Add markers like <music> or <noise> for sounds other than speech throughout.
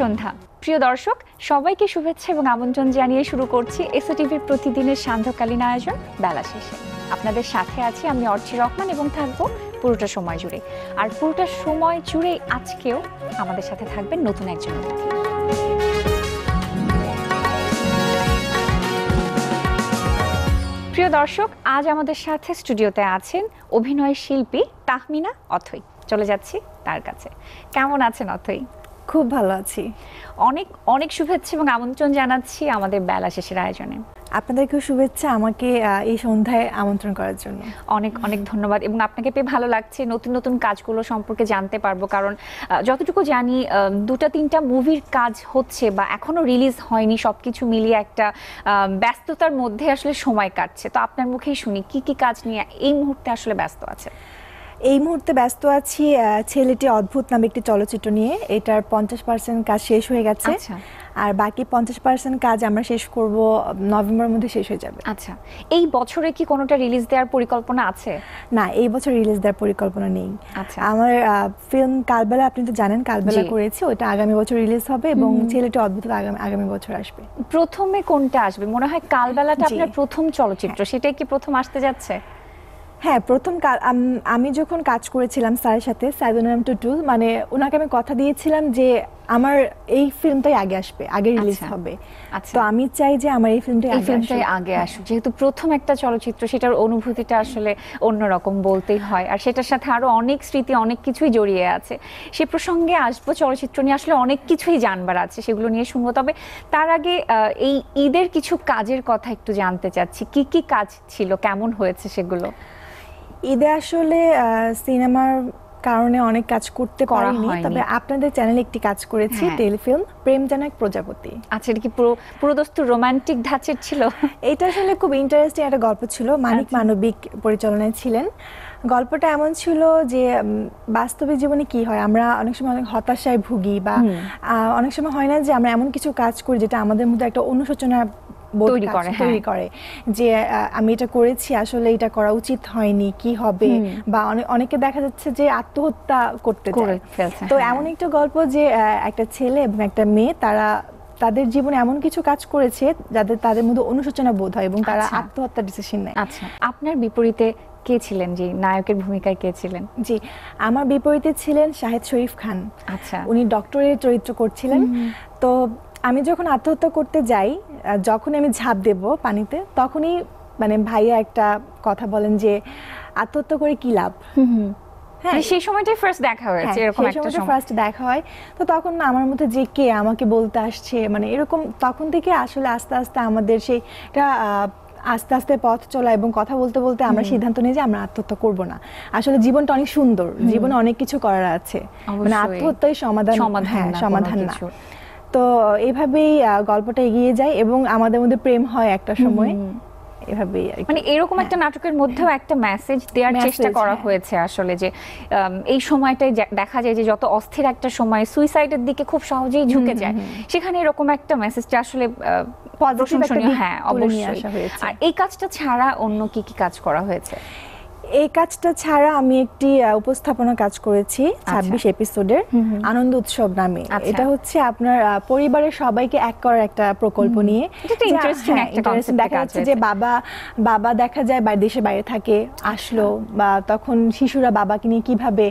সন্ধ্যা। প্রিয় দর্শক, সবাইকে শুভেচ্ছা এবং আমন্ত্রণ জানিয়ে শুরু করছি এসও টিভির প্রতিদিনের সান্ধ্যকালীন আয়োজন বেলা শেষে। আপনাদের সাথে আছি আমি অর্চি রহমান এবং থাকব পুরোটা সময় জুড়ে। আর পুরোটা সময় জুড়ে আজকেও আমাদের সাথে থাকবেন নতুন একজন প্রিয় দর্শক, আজ আমাদের সাথে স্টুডিওতে আছেন অভিনয় শিল্পী তাহমিনা অথই। চলে যাচ্ছি তার কাছে। কেমন আছেন অথই? খুব ভালো আছি। অনেক অনেক শুভেচ্ছা এবং আমন্ত্রণ জানাচ্ছি আমাদের বেলা শেষের আয়োজনে। আপনাদেরকেও শুভেচ্ছা আমাকে এই সন্ধ্যায় আমন্ত্রণ করার জন্য। অনেক অনেক ধন্যবাদ এবং আপনাকে পেয়ে ভালো লাগছে। নতুন নতুন কাজগুলো সম্পর্কে জানতে পারব কারণ যতটুকু জানি দুটা তিনটা মুভির কাজ হচ্ছে বা এখনও রিলিজ হয়নি সবকিছু মিলিয়ে একটা ব্যস্ততার মধ্যে আসলে সময় কাটছে। তো আপনার মুখেই শুনি কি কি কাজ নিয়ে এই মুহূর্তে আসলে ব্যস্ত আছে এই মুহূর্তে ব্যস্ত আছি ছেলেটি অদ্ভুত নামে একটি চলচ্চিত্র নিয়ে। এটার পঞ্চাশ পার্সেন্ট কাজ শেষ হয়ে গেছে। আচ্ছা। আর বাকি পঞ্চাশ পার্সেন্ট কাজ আমরা শেষ করব নভেম্বরের মধ্যে শেষ হয়ে যাবে। আচ্ছা। এই বছরে কি কোনোটা রিলিজ দেওয়ার পরিকল্পনা আছে? না এই বছর রিলিজ দেওয়ার পরিকল্পনা নেই। আচ্ছা। আমার ফিল্ম কালবেলা আপনি তো জানেন কালবেলা। করেছি ওটা আগামী বছর রিলিজ হবে এবং ছেলেটি অদ্ভুত আগামী আগামী বছর আসবে। প্রথমে কোনটা আসবে? মনে হয় কালবেলাটা আপনার প্রথম চলচ্চিত্র। সেটাই কি প্রথম আসতে যাচ্ছে? হ্যাঁ প্রথম আমি যখন কাজ করেছিলাম স্যারের সাথে সাইদুনাম টুটুল মানে ওনাকে আমি কথা দিয়েছিলাম যে আমার এই ফিল্মটাই আগে আসবে আগে রিলিজ আচ্ছা। হবে। আচ্ছা। তো আমি চাই যে আমার এই ফিল্মটাই এই আগে ফিল্মটাই আসুক। আগে আসুক। যেহেতু প্রথম একটা চলচ্চিত্র সেটার অনুভূতিটা আসলে অন্যরকম বলতেই হয়। আর সেটার সাথে আরও অনেক স্মৃতি অনেক কিছুই জড়িয়ে আছে। সে প্রসঙ্গে আসব চলচ্চিত্র নিয়ে আসলে অনেক কিছুই জানবার আছে সেগুলো নিয়ে শুনব। তবে তার আগে এই ঈদের কিছু কাজের কথা একটু জানতে চাচ্ছি। কি কি কাজ ছিল? কেমন হয়েছে সেগুলো? ঈদে আসলে সিনেমার কারণে অনেক কাজ করতে করা পারিনি তবে আপনাদের চ্যানেলে একটি কাজ করেছি হ্যাঁ। টেলিফিল্ম প্রেম জানাক প্রজাপতি। আচ্ছা এটা কি পুরো পুরোদস্তু রোমান্টিক ধাঁচের ছিল? এটা আসলে খুব ইন্টারেস্টিং একটা গল্প ছিল। মানিক আচ্ছা। মানবিক পরিচালনায় ছিলেন। গল্পটা এমন ছিল যে উম, বাস্তবে জীবনে কি হয় আমরা অনেক সময় অনেক হতাশায় ভুগি বা অনেক সময় হয় না যে আমরা এমন কিছু কাজ করি যেটা আমাদের মধ্যে একটা অনুশোচনা তৈরি করে, হ্যাঁ। তৈরি করে যে আমি এটা করেছি আসলে এটা করা উচিত হয়নি কি হবে? বা অনেকে দেখা যাচ্ছে যে আত্মহত্যা করতে তো হ্যাঁ। এমন একটা গল্প যে একটা ছেলে এবং একটা মেয়ে তারা তাদের জীবনে এমন কিছু কাজ করেছে যাদের তাদের মধ্যে অনুশোচনা বোধ হয় এবং তারা আচ্ছা। আত্মহত্যার ডিসিশন নেয়। আচ্ছা। আপনার বিপরীতে কে ছিলেন যে নায়কের ভূমিকায় কে ছিলেন? জি আমার বিপরীতে ছিলেন শাহেদ শরীফ খান। আচ্ছা। উনি ডক্টরের চরিত্র করছিলেন। তো আমি যখন আত্মহত্যা করতে যাই যখন আমি ঝাঁপ দেব পানিতে তখনই মানে ভাইয়া একটা কথা বলেন যে আত্মহত্যা করে কি লাভ? হ্যাঁ। মানে সেই সময়টাই ফার্স্ট দেখা হয়েছে হ্যাঁ, এরকম একটা সময়। ফার্স্ট দেখা হয়। তো তখন না আমার মধ্যে যে কে আমাকে বলতে আসছে মানে এরকম তখন থেকে আসলে আস্তে আস্তে আমাদের সেইটা আহ, আস্তে আস্তে পথ চলা এবং কথা বলতে বলতে আমরা সিদ্ধান্ত নিই যে আমরা আত্মহত্যা করব না। আসলে জীবনটা অনেক সুন্দর জীবনে অনেক কিছু করার আছে। মানে। আত্মহত্যাই সমাধান সমাধান হ্যাঁ না তো এইভাবেই গল্পটা এগিয়ে যায় এবং আমাদের মধ্যে প্রেম হয় একটা সময়। এভাবেই মানে এরকম একটা নাটকের মধ্যেও একটা মেসেজ দেওয়ার চেষ্টা করা হ্যাঁ। হয়েছে আসলে যে এই সময়টায় দেখা যায় যে যত অস্থির একটা সময় সুইসাইডের দিকে খুব সহজেই ঝুঁকে যায় সেখানে এরকম একটা মেসেজটা আসলে প্রশংসনীয় হ্যাঁ অবশ্যই। আর এই কাজটা ছাড়া অন্য কি কি কাজ করা হয়েছে? এই কাজটা ছাড়া আমি একটি উপস্থাপনা কাজ করেছি ছাব্বিশ এপিসোডের আনন্দ উৎসব নামে। আচ্ছা। এটা হচ্ছে আপনার পরিবারের সবাইকে এক করার একটা প্রকল্প নিয়ে। হ্যাঁ, দেখা যাচ্ছে যে বাবা বাবা দেখা যায় বাইরে দেশে বাইরে থাকে আসলো বা তখন শিশুরা বাবাকে নিয়ে কীভাবে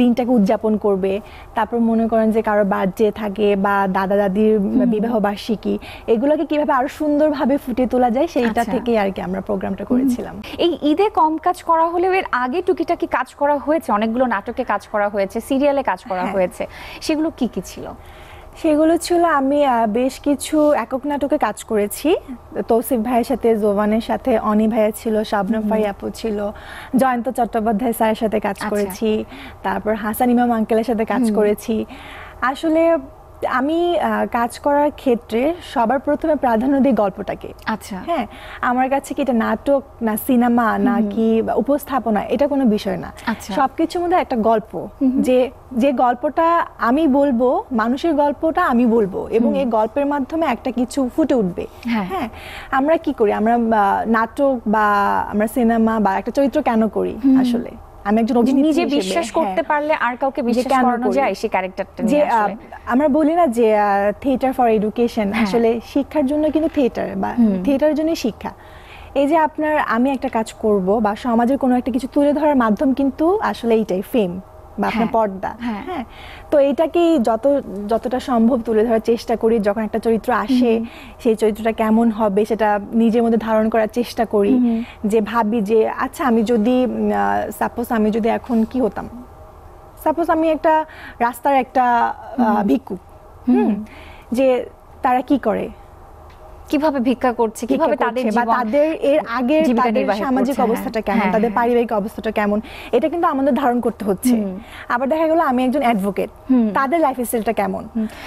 দিনটাকে উদযাপন করবে। তারপর মনে করেন যে কারও বার্থডে থাকে বা দাদা দাদির বিবাহ বার্ষিকী এগুলোকে কীভাবে আরও সুন্দরভাবে ফুটিয়ে তোলা যায় সেইটা আচ্ছা। থেকেই আর কি আমরা প্রোগ্রামটা করেছিলাম। এই ঈদে কম কাজ করা হলেও এর আগে টুকিটাকি কাজ করা হয়েছে অনেকগুলো নাটকে কাজ করা হয়েছে সিরিয়ালে কাজ করা হ্যাঁ। হয়েছে। সেগুলো কি কি ছিল? সেগুলো ছিল আমি বেশ কিছু একক নাটকে কাজ করেছি। তৌসিফ ভাইয়ের সাথে জোবানের সাথে অনি ভাইয়া ছিল শাবনম ভাই আপু ছিল জয়ন্ত চট্টোপাধ্যায় স্যারের সাথে কাজ আচ্ছা। করেছি তারপর হাসান ইমাম আঙ্কেলের সাথে কাজ করেছি। আসলে আমি কাজ করার ক্ষেত্রে সবার প্রথমে প্রাধান্য দিই গল্পটাকে। আচ্ছা। হ্যাঁ আমার কাছে কি এটা নাটক না সিনেমা না কি উপস্থাপনা এটা কোনো বিষয় না। আচ্ছা। সবকিছুর মধ্যে একটা গল্প যে যে গল্পটা আমি বলব মানুষের গল্পটা আমি বলব এবং এই গল্পের মাধ্যমে একটা কিছু ফুটে উঠবে। হ্যাঁ। হ্যাঁ আমরা কি করি? আমরা নাটক বা আমরা সিনেমা বা একটা চরিত্র কেন করি আসলে? আমি একজন অভিনেত্রী নিজে বিশ্বাস করতে হ্যাঁ। পারলে আর কাউকে বিশ্বাস করানো যায় সেই ক্যারেক্টারটা যে নিয়ে আহ, আসলে। আমরা বলি না যে থিয়েটার ফর এডুকেশন। আসলে শিক্ষার জন্য কিন্তু থিয়েটার বা থিয়েটারের জন্য শিক্ষা। এই যে আপনার আমি একটা কাজ করব বা সমাজের কোনো একটা কিছু তুলে ধরার মাধ্যম কিন্তু আসলে এইটাই ফেম বা আপনার হ্যাঁ, পর্দা। হ্যাঁ। হ্যাঁ তো এটাকেই যত যতটা সম্ভব তুলে ধরার চেষ্টা করি যখন একটা চরিত্র আসে সেই চরিত্রটা কেমন হবে সেটা নিজের মধ্যে ধারণ করার চেষ্টা করি। যে ভাবি যে আচ্ছা আমি যদি সাপোজ আমি যদি এখন কি হতাম? সাপোজ আমি একটা রাস্তার একটা ভিক্ষুক হুম যে তারা কি করে? কীভাবে ভিক্ষা করছে কীভাবে তাদের তাদের এর আগের তাদের সামাজিক হ্যাঁ। অবস্থাটা কেমন হ্যাঁ, তাদের হ্যাঁ। পারিবারিক অবস্থাটা কেমন এটা কিন্তু আমাদের ধারণ করতে হচ্ছে। আবার দেখা গেল আমি একজন অ্যাডভোকেট তাদের লাইফস্টাইলটা কেমন?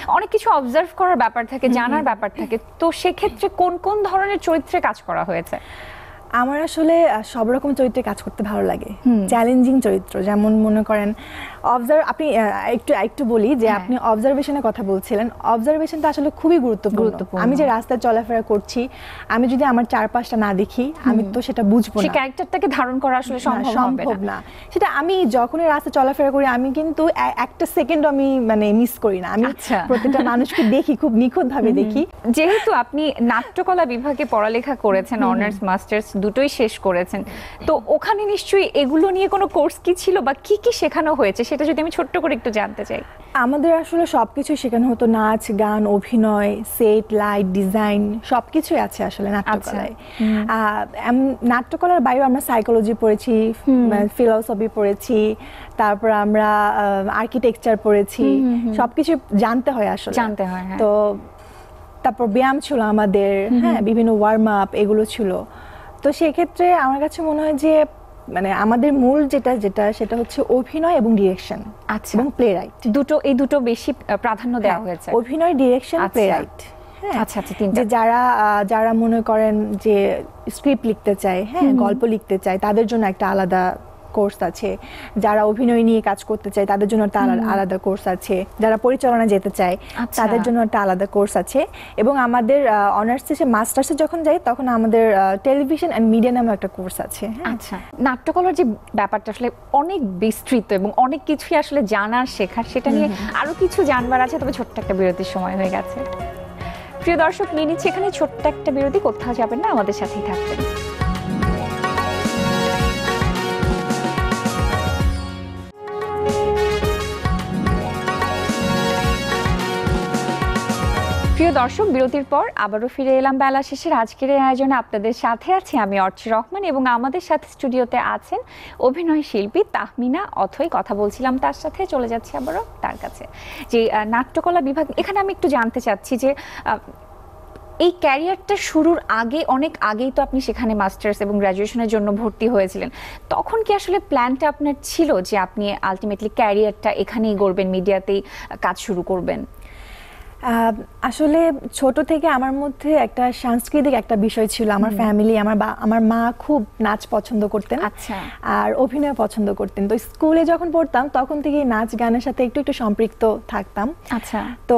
অনেক কিছু অবজার্ভ করার ব্যাপার থাকে জানার ব্যাপার থাকে তো সেক্ষেত্রে কোন কোন ধরনের চরিত্রে কাজ করা হয়েছে? আমার আসলে সব রকম চরিত্রে কাজ করতে ভালো লাগে। চ্যালেঞ্জিং চরিত্র যেমন মনে করেন অবজার্ভ আপনি একটু একটু বলি যে হ্যাঁ। আপনি অবজারভেশনের কথা বলছিলেন অবজারভেশনটা আসলে খুবই গুরুত্বপূর্ণ। আমি যে রাস্তায় চলাফেরা করছি আমি যদি আমার চারপাশটা না দেখি আমি তো সেটা বুঝব না। ক্যারেক্টারটাকে ধারণ করা আসলে সম্ভব না। সেটা আমি যখনই রাস্তায় চলাফেরা করি আমি কিন্তু একটা সেকেন্ড আমি মানে মিস করি না। আমি আচ্ছা। প্রত্যেকটা মানুষকে দেখি খুব নিখুঁত ভাবে দেখি। যেহেতু আপনি নাট্যকলা বিভাগে পড়ালেখা করেছেন অনার্স মাস্টার্স দুটোই শেষ করেছেন। তো ওখানে নিশ্চয়ই এগুলো নিয়ে কোনো কোর্স কি ছিল বা কি কি শেখানো হয়েছে সেটা যদি আমি ছোট্ট করে একটু জানতে চাই। আমাদের আসলে সবকিছু শেখানো হতো নাচ গান অভিনয় সেট লাইট ডিজাইন সবকিছুই আছে আসলে নাট্যকলায়। নাট্যকলার বাইরে আমরা সাইকোলজি পড়েছি ফিলোসফি পড়েছি তারপর আমরা আর্কিটেকচার পড়েছি সবকিছু জানতে হয় আসলে। জানতে হয়, হ্যাঁ। তো তারপর ব্যায়াম ছিল আমাদের হ্যাঁ বিভিন্ন ওয়ার্ম আপ এগুলো ছিল। তো সেক্ষেত্রে আমার কাছে মনে হয় যে মানে আমাদের মূল যেটা যেটা সেটা হচ্ছে অভিনয় এবং ডিরেকশন আচ্ছা। এবং প্লে রাইট দুটো এই দুটো বেশি প্রাধান্য দেওয়া হয়েছে হ্যাঁ, অভিনয় ডিরেকশন। প্লে রাইট আচ্ছা, আচ্ছা, তিনটা। যে যারা যারা মনে করেন যে স্ক্রিপ্ট লিখতে চায় হ্যাঁ গল্প লিখতে চায় তাদের জন্য একটা আলাদা কোর্স আছে যারা অভিনয় নিয়ে কাজ করতে চায় তাদের জন্য একটা আলাদা কোর্স আছে। যারা পরিচালনা যেতে চায় আচ্ছা। তাদের জন্য একটা আলাদা কোর্স আছে। এবং আমাদের অনার্স শেষে মাস্টার্সে যখন যাই তখন আমাদের টেলিভিশন অ্যান্ড মিডিয়া নামে একটা কোর্স আছে হ্যাঁ। আচ্ছা। নাট্যকলার যে ব্যাপারটা আসলে অনেক বিস্তৃত এবং অনেক কিছুই আসলে জানার শেখার সেটা নিয়ে আরও কিছু জানবার আছে তবে ছোট্ট একটা বিরতির সময় হয়ে গেছে। প্রিয় দর্শক নিয়ে নিচ্ছে এখানে ছোট্ট একটা বিরতি কোথাও যাবেন না আমাদের সাথেই থাকবেন। প্রিয় দর্শক, বিরতির পর আবারও ফিরে এলাম বেলা শেষের আজকের এই আয়োজনে। আপনাদের সাথে আছি আমি অর্চি রহমান এবং আমাদের সাথে স্টুডিওতে আছেন অভিনয় শিল্পী তাহমিনা অথই। কথা বলছিলাম তার সাথে, চলে যাচ্ছি আবারও তার কাছে। যে নাট্যকলা বিভাগ, এখানে আমি একটু জানতে চাচ্ছি যে এই ক্যারিয়ারটা শুরুর আগে, অনেক আগেই তো আপনি সেখানে মাস্টার্স এবং গ্র্যাজুয়েশনের জন্য ভর্তি হয়েছিলেন। তখন কি আসলে প্ল্যানটা আপনার ছিল যে আপনি আলটিমেটলি ক্যারিয়ারটা এখানেই গড়বেন, মিডিয়াতেই কাজ শুরু করবেন? আসলে ছোট থেকে আমার মধ্যে একটা সাংস্কৃতিক একটা বিষয় ছিল। আমার ফ্যামিলি আমার বা আমার মা খুব নাচ পছন্দ করতেন আচ্ছা। আর অভিনয় পছন্দ করতেন। তো স্কুলে যখন পড়তাম তখন থেকেই নাচ গানের সাথে একটু একটু সম্পৃক্ত থাকতাম। আচ্ছা। তো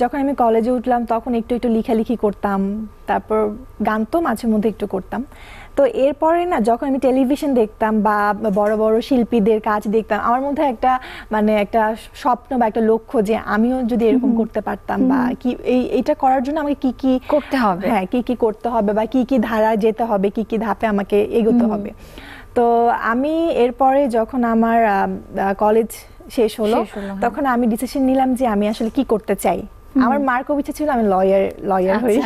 যখন আমি কলেজে উঠলাম তখন একটু একটু লেখালেখি করতাম তারপর গান তো মাঝে মধ্যে একটু করতাম। তো এরপরে না যখন আমি টেলিভিশন দেখতাম বা বড় বড় শিল্পীদের কাজ দেখতাম আমার মধ্যে একটা মানে একটা স্বপ্ন বা একটা লক্ষ্য যে আমিও যদি এরকম করতে পারতাম বা কি এই এটা করার জন্য আমাকে কি কি করতে হবে। হ্যাঁ কি কি করতে হবে বা কি কি ধারা যেতে হবে কি কি ধাপে আমাকে এগোতে হবে। তো আমি এরপরে যখন আমার কলেজ শেষ হলো হ্যাঁ। তখন আমি ডিসিশন নিলাম যে আমি আসলে কি করতে চাই। আমার মার ইচ্ছে ছিল আমি লয়ার লয়ার হই।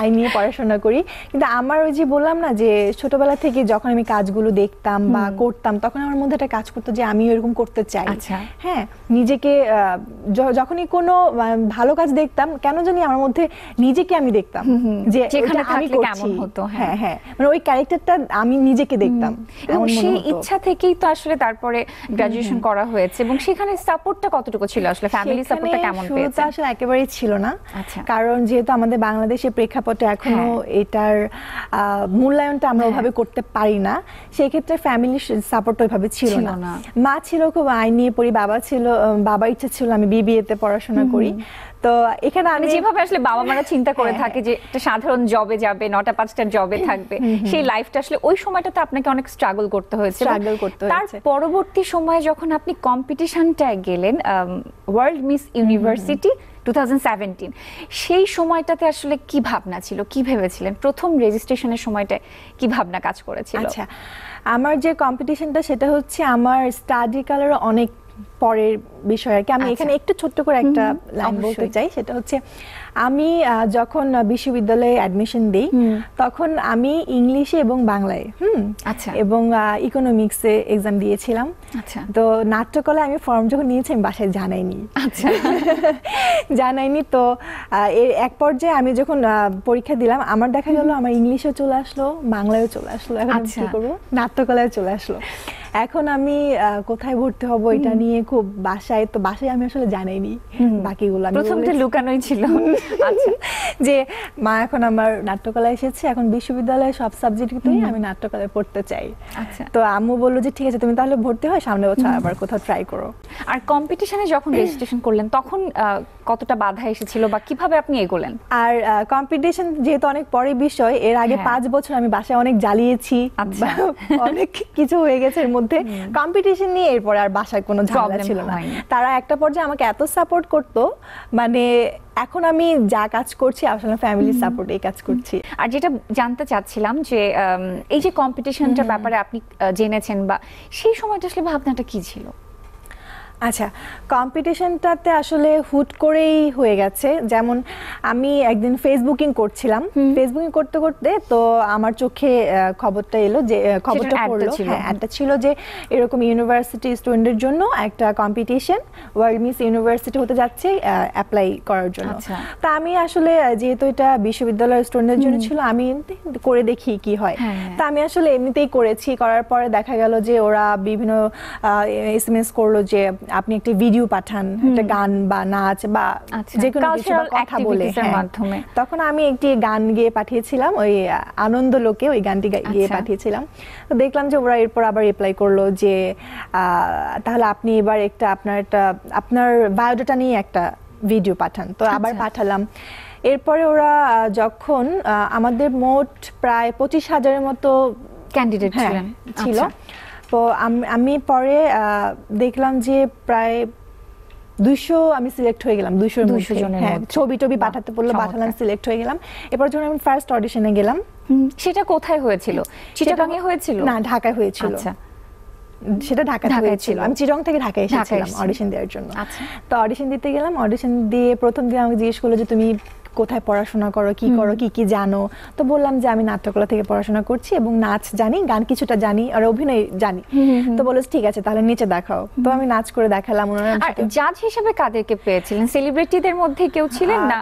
আইন নিয়ে পড়াশোনা করি। কিন্তু আমার ওই যে বললাম না যে ছোটবেলা থেকে যখন আমি কাজগুলো দেখতাম বা করতাম তখন আমার মধ্যে একটা কাজ করতো যে আমিও এরকম করতে চাই। আচ্ছা। হ্যাঁ নিজেকে যখনই কোনো ভালো কাজ দেখতাম কেন জানি আমার মধ্যে নিজেকে আমি দেখতাম যে যেখানে আমি করছি কেমন হতো, হ্যাঁ। হ্যাঁ হ্যাঁ। মানে ওই ক্যারেক্টারটা আমি নিজেকে দেখতাম। এবং সেই ইচ্ছা থেকেই তো আসলে তারপরে গ্রাজুয়েশন করা হয়েছে। এবং সেখানে সাপোর্টটা কতটুকু ছিল? আসলে ফ্যামিলি সাপোর্টটা কেমন শুরুতে আসলে আসলে একেবারেই ছিল না আচ্ছা। কারণ যেহেতু আমাদের বাংলাদেশের প্রেক্ষাপটে এখনও হ্যাঁ। এটার মূল্যায়নটা আমরা হ্যাঁ। ওভাবে করতে পারি না সেই ক্ষেত্রে ফ্যামিলির সাপোর্ট ওইভাবে ছিল না। মা ছিল খুব আইন নিয়ে পড়ি বাবা ছিল বাবার ইচ্ছা ছিল আমি বিবিএ তে পড়াশোনা করি তো এখানে মানে আমি যেভাবে আসলে বাবা মারা চিন্তা করে হ্যাঁ, থাকে যে একটা সাধারণ জবে যাবে নটা পাঁচটার জবে থাকবে সেই লাইফটা আসলে ওই সময়টাতে আপনাকে অনেক স্ট্রাগল করতে হয়েছে স্ট্রাগল করতে তার পরবর্তী সময়ে যখন আপনি কম্পিটিশনটায় গেলেন ওয়ার্ল্ড মিস ইউনিভার্সিটি টু সেই সময়টাতে আসলে কি ভাবনা ছিল? কি ভেবেছিলেন? প্রথম রেজিস্ট্রেশনের সময়টায় কি ভাবনা কাজ করেছিল? আচ্ছা আমার যে কম্পিটিশনটা সেটা হচ্ছে আমার স্টাডি কালার অনেক পরের বিষয় আর কি। আমি আচ্ছা। এখানে একটু ছোট্ট করে একটা লাইন বলতে চাই। সেটা হচ্ছে আমি যখন বিশ্ববিদ্যালয়ে অ্যাডমিশন দিই তখন আমি ইংলিশে এবং বাংলায় হুম আচ্ছা। এবং ইকোনমিক্সে এক্সাম দিয়েছিলাম। আচ্ছা। তো নাট্যকলা আমি ফর্ম যখন নিয়েছি আমি বাসায় জানাইনি। আচ্ছা। <laughs> জানাইনি তো এক পর্যায়ে আমি যখন পরীক্ষা দিলাম আমার দেখা গেল আমার ইংলিশও চলে আসলো বাংলায়ও চলে আসলো। এখন আচ্ছা। কি করব? নাট্যকলায় চলে আসলো। এখন আমি কোথায় ভর্তি হব এটা নিয়ে খুব বাসায় তো বাসায় আমি আসলে জানাইনি বাকিগুলো আমি প্রথমটা লুকানোই ছিল। আচ্ছা। যে মা এখন আমার নাট্যকলায় এসেছে এখন বিশ্ববিদ্যালয়ে সব সাবজেক্টতেই আমি নাট্যকলায় পড়তে চাই। আচ্ছা। তো আম্মু বলল যে ঠিক আছে তুমি তাহলে ভর্তি হয় সামনে বছর আবার কোথাও ট্রাই করো। আর কম্পিটিশনে যখন <coughs> রেজিস্ট্রেশন করলেন তখন কতটা বাধা এসেছিল বা কীভাবে আপনি এগোলেন? আর কম্পিটিশন যেহেতু অনেক পরে বিষয় এর আগে হ্যাঁ। পাঁচ বছর আমি বাসায় অনেক জ্বালিয়েছি আচ্ছা। <laughs> অনেক কিছু হয়ে গেছে এর মধ্যে। কম্পিটিশন নিয়ে এরপরে আর বাসায় কোনো ঝামেলা ছিল না। তারা একটা পর্যায়ে আমাকে এত সাপোর্ট করতো মানে এখন আমি যা কাজ করছি আসলে ফ্যামিলির সাপোর্ট এই কাজ করছি। আর যেটা জানতে চাচ্ছিলাম যে এই যে কম্পিটিশনটার ব্যাপারে আপনি জেনেছেন বা সেই সময়টা আসলে ভাবনাটা কি ছিল? আচ্ছা কম্পিটিশনটাতে আসলে হুট করেই হয়ে গেছে। যেমন আমি একদিন ফেসবুকিং করছিলাম। ফেসবুকিং করতে করতে তো আমার চোখে খবরটা এলো যে খবরটা পড়ল। হ্যাঁ একটা ছিল যে এরকম ইউনিভার্সিটি স্টুডেন্টের জন্য একটা কম্পিটিশন ওয়ার্ল্ড মিস ইউনিভার্সিটি হতে যাচ্ছে অ্যাপ্লাই করার জন্য। আচ্ছা। তা আমি আসলে যেহেতু এটা বিশ্ববিদ্যালয়ের স্টুডেন্টের জন্য ছিল আমি করে দেখি কি হয়। হ্যাঁ, হ্যাঁ। তা আমি আসলে এমনিতেই করেছি। করার পরে দেখা গেল যে ওরা বিভিন্ন এস এম এস করল যে আপনি একটা ভিডিও পাঠান একটা গান বা নাচ বা আচ্ছা, যে কোনো কিছু বা কথা বলে হ্যাঁ। মাধ্যমে। তখন আমি একটি গান গেয়ে পাঠিয়েছিলাম ওই আনন্দ লোকে ওই গানটি গেয়ে আচ্ছা। পাঠিয়েছিলাম তো দেখলাম যে ওরা এরপর আবার রিপ্লাই করল যে আহ, তাহলে আপনি এবার একটা আপনার একটা আপনার বায়োডাটা নিয়ে একটা ভিডিও পাঠান তো আবার আচ্ছা। পাঠালাম এরপরে ওরা যখন আমাদের মোট প্রায় পঁচিশ হাজারের মতো ক্যান্ডিডেট ছিলেন ছিল। তো আম- আমি পরে দেখলাম যে প্রায় দুইশো আমি সিলেক্ট হয়ে গেলাম 200 মধ্যে। জনের হ্যাঁ ছবি টবি পাঠাতে পড়ল পাঠালাম সিলেক্ট হয়ে গেলাম। এরপর যখন আমি ফার্স্ট অডিশনে গেলাম সেটা কোথায় হয়েছিল? চিটাগাঙে হয়েছিল? না ঢাকায় হয়েছিল। আচ্ছা। সেটা ঢাকায় ঢাকায় হয়েছিল। ছিল। আমি চিরং থেকে ঢাকায় ঢাকায় এসেছিলাম অডিশন দেওয়ার জন্য। আচ্ছা। তো অডিশন দিতে গেলাম অডিশন দিয়ে প্রথম দিন আমাকে জিজ্ঞেস করল যে তুমি কোথায় পড়াশোনা করো কি করো কি কি জানো? তো বললাম যে আমি নাট্যকলা থেকে পড়াশোনা করছি এবং নাচ জানি গান কিছুটা জানি আর অভিনয় জানি। তো বলল ঠিক আছে তাহলে নিচে দেখাও। তো আমি নাচ করে দেখালাম ওনারা আর জাজ হিসেবে কাদেরকে পেয়েছিলেন? সেলিব্রিটিদের মধ্যে কেউ ছিলেন না?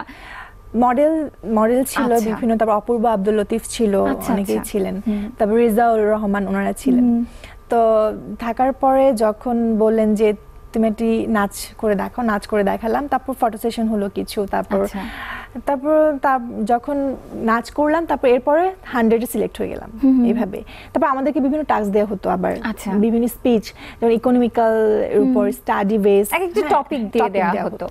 মডেল মডেল ছিল আচ্ছা। বিভিন্ন তারপর অপূর্ব আব্দুল লতিফ ছিল আচ্ছা, অনেকেই আচ্ছা। ছিলেন তারপর রিজাউল রহমান ওনারা ছিলেন। তো থাকার পরে যখন বললেন যে তুমি একটি নাচ করে দেখো নাচ করে দেখালাম। তারপর ফটো সেশন হলো কিছু তারপর। তারপর তার যখন নাচ করলাম তারপর এরপরে হান্ড্রেডে সিলেক্ট হয়ে গেলাম এইভাবে। তারপর আমাদেরকে বিভিন্ন টাস্ক দেওয়া হতো আবার। আচ্ছা। বিভিন্ন স্পিচ যেমন ইকোনমিক্যাল উপর স্টাডি বেস এক একটা টপিক দিয়ে দেওয়া হতো।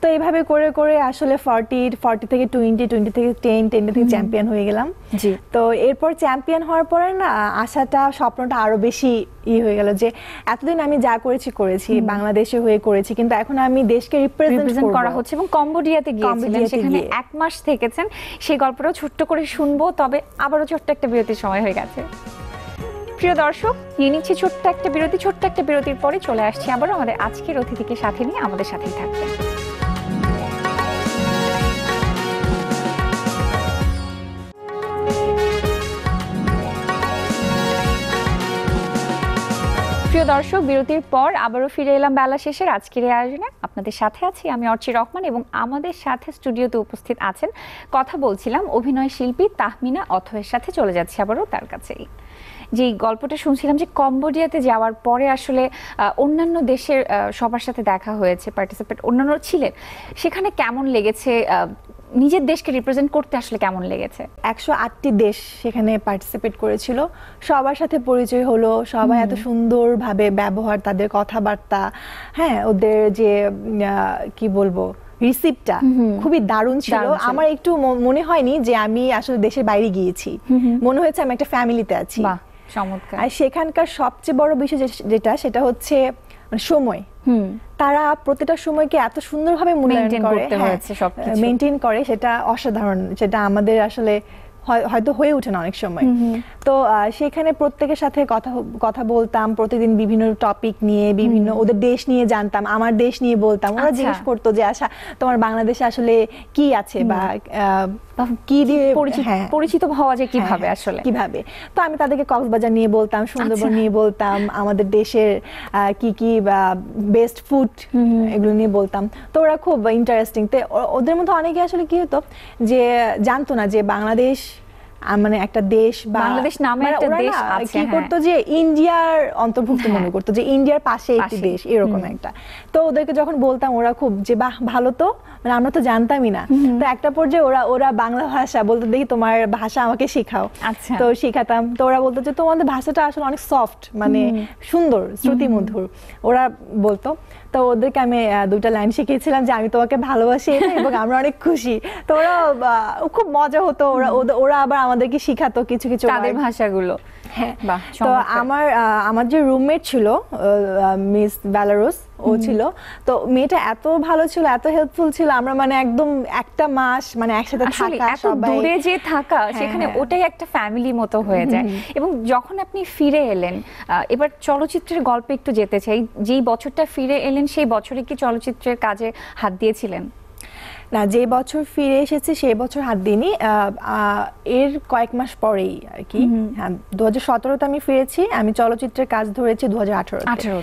তো এইভাবে করে করে আসলে ফর্টি ফর্টি থেকে টোয়েন্টি টোয়েন্টি থেকে টেন টেন থেকে চ্যাম্পিয়ন হয়ে গেলাম। জি। তো এরপর চ্যাম্পিয়ন হওয়ার পরে না আশাটা স্বপ্নটা আরও বেশি ই হয়ে গেল যে এতদিন আমি যা করেছি করেছি। বাংলাদেশে হয়ে করেছি কিন্তু এখন আমি দেশকে রিপ্রেজেন্ট রিপ্রেজেন্ট করা হচ্ছে এবং কম্বোডিয়াতে গিয়েছিলেন। সেখানে এক মাস থেকেছেন। সেই গল্পটাও ছোট্ট করে শুনব তবে আবারও ছোট্ট একটা বিরতির সময় হয়ে গেছে। প্রিয় দর্শক নিয়ে নিচ্ছি ছোট্ট একটা বিরতি। ছোট্ট একটা বিরতির পরে চলে আসছি আবারও আমাদের আজকের অতিথিকে সাথে নিয়ে আমাদের সাথেই থাকবেন। প্রিয় দর্শক, বিরতির পর আবারও ফিরে এলাম বেলা শেষের আজকের এই আয়োজনে। আপনাদের সাথে আছি আমি অর্চি রহমান এবং আমাদের সাথে স্টুডিওতে উপস্থিত আছেন কথা বলছিলাম অভিনয় শিল্পী তাহমিনা অথয়ের সাথে। চলে যাচ্ছি আবারও তার কাছেই। যে গল্পটা শুনছিলাম যে কম্বোডিয়াতে যাওয়ার পরে আসলে অন্যান্য দেশের সবার সাথে দেখা হয়েছে পার্টিসিপেট অন্যান্য ছিলেন। সেখানে কেমন লেগেছে নিজের দেশকে রিপ্রেজেন্ট করতে আসলে কেমন লেগেছে? একশো আটটি দেশ সেখানে পার্টিসিপেট করেছিল। সবার সাথে পরিচয় হলো সবাই এত সুন্দরভাবে ব্যবহার তাদের কথাবার্তা হ্যাঁ ওদের যে কি বলব রিসিপ্টটা খুবই দারুণ ছিল। আমার একটু মনে হয়নি যে আমি আসলে দেশের বাইরে গিয়েছি। মনে হয়েছে আমি একটা ফ্যামিলিতে আছি। আর সেখানকার সবচেয়ে বড় বিষয় যেটা সেটা হচ্ছে মানে সময়। হুম। তারা প্রতিটা সময়কে এত সুন্দরভাবে মূল্যায়ন করে মেনটেন করে সেটা অসাধারণ সেটা আমাদের আসলে হয়- হয়তো হয়ে ওঠে না অনেক সময়। তো সেখানে প্রত্যেকের সাথে কথা কথা বলতাম প্রতিদিন বিভিন্ন টপিক নিয়ে বিভিন্ন ওদের দেশ নিয়ে জানতাম আমার দেশ নিয়ে বলতাম। ওরা আচ্ছা। জিজ্ঞেস করতো যে আশা তোমার বাংলাদেশে আসলে কি আছে বা কি দিয়ে পরিচিত হ্যাঁ। হওয়া যায় কীভাবে হ্যাঁ, আসলে? কীভাবে? তো আমি তাদেরকে কক্সবাজার নিয়ে বলতাম সুন্দরবন আচ্ছা। নিয়ে বলতাম আমাদের দেশের আহ, কি কি বেস্ট ফুড এগুলো নিয়ে বলতাম। তো ওরা খুব ইন্টারেস্টিং তো ওদের মধ্যে অনেকে আসলে কি হতো যে জানতো না যে বাংলাদেশ মানে একটা দেশ বাংলাদেশ নামে মানে একটা দেশ আছে, কি করতে করতো যে ইন্ডিয়ার অন্তর্ভুক্ত হ্যাঁ। মনে করতো যে ইন্ডিয়ার পাশে একটি দেশ এরকম একটা। তো ওদেরকে যখন বলতাম ওরা খুব যে বাহ ভালো তো। মানে আমরা তো জানতামই না। তো একটা পর্যায়ে ওরা ওরা বাংলা ভাষা বলতে দেখি তোমার ভাষা আমাকে শেখাও। আচ্ছা। তো শেখাতাম। তো ওরা বলতো যে তোমাদের ভাষাটা আসলে অনেক সফট মানে সুন্দর শ্রুতি মধুর ওরা বলতো। তো ওদেরকে আমি দুইটা লাইন শিখিয়েছিলাম যে আমি তোমাকে ভালোবাসি এবং আমরা অনেক খুশি। তো ওরা খুব মজা হতো। ওরা ওরা আবার আমাদেরকে শিখাতো কিছু কিছু তাদের ভাষাগুলো। হ্যাঁ। তো আমার আমার যে রুমমেট ছিল মিস ব্যালারোস ও ছিল। তো মেয়েটা এত ভালো ছিল এত হেল্পফুল ছিল আমরা মানে একদম একটা মাস মানে একসাথে থাকা এত দূরে যে থাকা হ্যাঁ, সেখানে হ্যাঁ। ওটাই একটা ফ্যামিলি মতো হয়ে যায়। এবং যখন আপনি ফিরে এলেন আহ, এবার চলচ্চিত্রের গল্পে একটু যেতে চাই। যেই বছরটা ফিরে এলেন সেই বছরে কি চলচ্চিত্রের কাজে হাত দিয়েছিলেন? না যে বছর ফিরে এসেছে সেই বছর হাত দিইনি। এর কয়েক মাস পরেই আর কি। হ্যাঁ দু হাজার সতেরোতে আমি ফিরেছি। আমি চলচ্চিত্রের কাজ ধরেছি দু হাজার 18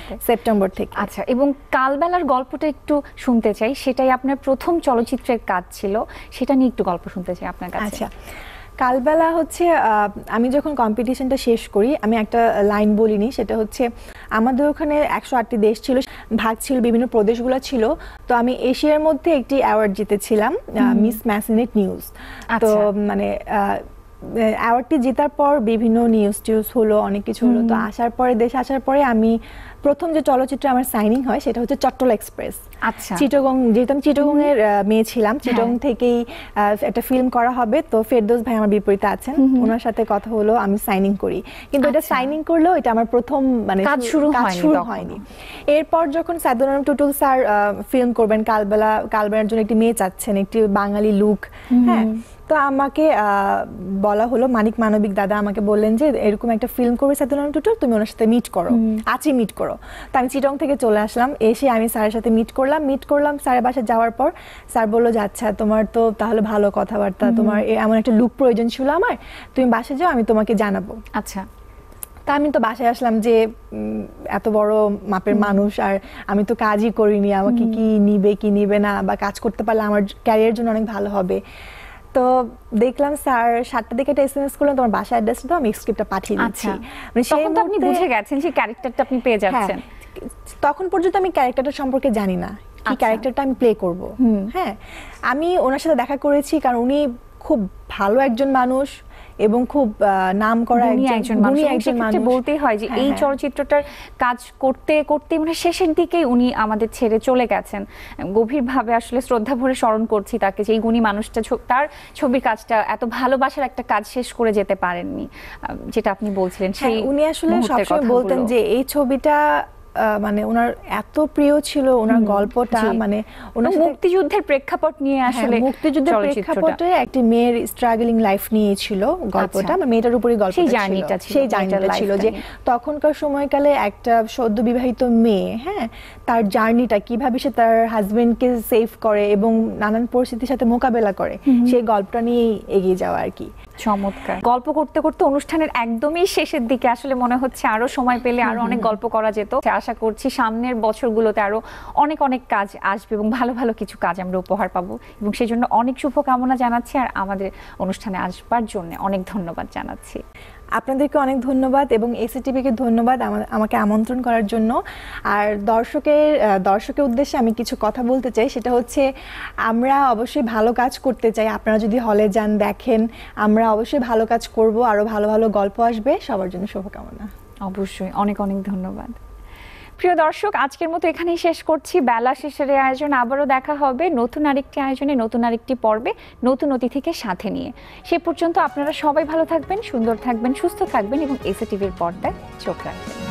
তে। সেপ্টেম্বর থেকে। আচ্ছা এবং কালবেলার গল্পটা একটু শুনতে চাই। সেটাই আপনার প্রথম চলচ্চিত্রের কাজ ছিল। সেটা নিয়ে একটু গল্প শুনতে চাই আপনার কাছে। আচ্ছা কালবেলা হচ্ছে আহ, আমি যখন কম্পিটিশনটা শেষ করি আমি একটা লাইন বলিনি সেটা হচ্ছে আমাদের ওখানে একশো আটটি দেশ ছিল ভাগ ছিল বিভিন্ন প্রদেশগুলো ছিল। তো আমি এশিয়ার মধ্যে একটি অ্যাওয়ার্ড জিতেছিলাম মিস ম্যাসিনেট নিউজ। তো মানে মানে অ্যাওয়ার্ডটি জেতার পর বিভিন্ন নিউজ টিউজ হলো অনেক কিছু হলো। তো আসার পরে দেশে আসার পরে আমি প্রথম যে চলচ্চিত্র আমার সাইনিং হয় সেটা হচ্ছে চট্টল এক্সপ্রেস আচ্ছা। চিটগং যেহেতু আমি চিটগং এর মেয়ে ছিলাম চিটগং হ্যাঁ। থেকেই একটা ফিল্ম করা হবে। তো ফেরদৌস ভাই আমার বিপরীতে আছেন। ওনার সাথে কথা হলো আমি সাইনিং করি। কিন্তু এটা আচ্ছা। সাইনিং করলেও এটা আমার প্রথম মানে কাজ শুরু হয়নি শুরু হয়নি। এরপর যখন সাইদুল আলম টুটুল স্যার ফিল্ম করবেন কালবেলা কালবেলার জন্য একটি মেয়ে চাচ্ছেন একটি বাঙালি লুক হ্যাঁ। তো আমাকে আহ, বলা হলো মানিক মানবিক দাদা আমাকে বললেন যে এরকম একটা ফিল্ম করবে সাইদুল আলম টুটুল তুমি ওনার সাথে মিট করো। আজই মিট করো। তো আমি চিটং থেকে চলে আসলাম এসে আমি স্যারের সাথে মিট করলাম। মিট করলাম স্যারের বাসায় যাওয়ার পর স্যার বলল যে আচ্ছা তোমার তো তাহলে ভালো কথাবার্তা তোমার এমন একটা লুক প্রয়োজন ছিল আমার তুমি বাসে যাও আমি তোমাকে জানাব। আচ্ছা। তা আমি তো বাসায় আসলাম যে এত বড় মাপের মানুষ আর আমি তো কাজই করিনি আমাকে কি নিবে কি নিবে না বা কাজ করতে পারলে আমার ক্যারিয়ার জন্য অনেক ভালো হবে। তো দেখলাম স্যার সাতটা দিকে একটা এসএমএস করলেন তোমার বাসা অ্যাড্রেস তো আমি স্ক্রিপ্টটা পাঠিয়ে দিচ্ছি। আচ্ছা। মানে সেই তো আপনি বুঝে গেছেন সেই ক্যারেক্টারটা আপনি পেয়ে হ্যাঁ, যাচ্ছেন। তখন পর্যন্ত আমি ক্যারেক্টারটা সম্পর্কে জানি না কি আচ্ছা। ক্যারেক্টারটা আমি প্লে করব। হ্যাঁ। আমি ওনার সাথে দেখা করেছি কারণ উনি খুব ভালো একজন মানুষ। এবং খুব নাম করা একজন মানুষ। বলতেই হয় যে হ্যাঁ, এই হ্যাঁ। চলচ্চিত্রটার কাজ করতে করতে মানে শেষের দিকেই উনি আমাদের ছেড়ে চলে গেছেন। গভীরভাবে আসলে শ্রদ্ধা ভরে স্মরণ করছি তাকে যে এই গুণী মানুষটা তার ছবির কাজটা এত ভালোবাসার একটা কাজ শেষ করে যেতে পারেননি যেটা আপনি বলছিলেন হ্যাঁ, সেই উনি আসলে সবসময় বলতেন যে এই ছবিটা মানে ওনার এত প্রিয় ছিল ওনার গল্পটা মানে ওনার মুক্তিযুদ্ধের প্রেক্ষাপট নিয়ে হ্যাঁ, আসলে মুক্তিযুদ্ধের প্রেক্ষাপটে একটি মেয়ের স্ট্রাগলিং লাইফ নিয়ে ছিল গল্পটা আচ্ছা। মানে মেয়েটার উপরই গল্পটা সেই। জার্নিটা ছিল, সেই জার্নিটা ছিল যে তখনকার সময়কালে একটা সদ্য বিবাহিত মেয়ে হ্যাঁ তার জার্নিটা কীভাবে সে তার হাজবেন্ডকে সেভ করে এবং নানান পরিস্থিতির সাথে মোকাবেলা করে সেই গল্পটা নিয়েই এগিয়ে যাওয়া আর কি। চমৎকার। গল্প করতে করতে অনুষ্ঠানের একদমই শেষের দিকে আসলে মনে হচ্ছে আরও সময় পেলে আরও অনেক গল্প করা যেত। আশা করছি সামনের বছরগুলোতে আরও অনেক অনেক কাজ আসবে এবং ভালো ভালো কিছু কাজ আমরা উপহার পাবো। এবং সেই জন্য অনেক শুভকামনা জানাচ্ছি আর আমাদের অনুষ্ঠানে আসবার জন্য অনেক ধন্যবাদ জানাচ্ছি। আপনাদেরকে অনেক ধন্যবাদ এবং এসিটিভিকে ধন্যবাদ আমা- আমাকে আমন্ত্রণ করার জন্য। আর দর্শকের দর্শকের উদ্দেশ্যে আমি কিছু কথা বলতে চাই। সেটা হচ্ছে, আমরা অবশ্যই ভালো কাজ করতে চাই। আপনারা যদি হলে যান, দেখেন, আমরা অবশ্যই ভালো কাজ করব। আরও ভালো ভালো গল্প আসবে। সবার জন্য শুভকামনা। অবশ্যই। অনেক অনেক ধন্যবাদ। প্রিয় দর্শক, আজকের মতো এখানেই শেষ করছি। বেলা শেষের আয়োজন আবারও দেখা হবে নতুন আরেকটি আয়োজনে, নতুন আরেকটি পর্বে, নতুন অতিথিকে সাথে নিয়ে। সে পর্যন্ত আপনারা সবাই ভালো থাকবেন, সুন্দর থাকবেন, সুস্থ থাকবেন এবং এসএ টিভির পর্দায় চোখ রাখবেন।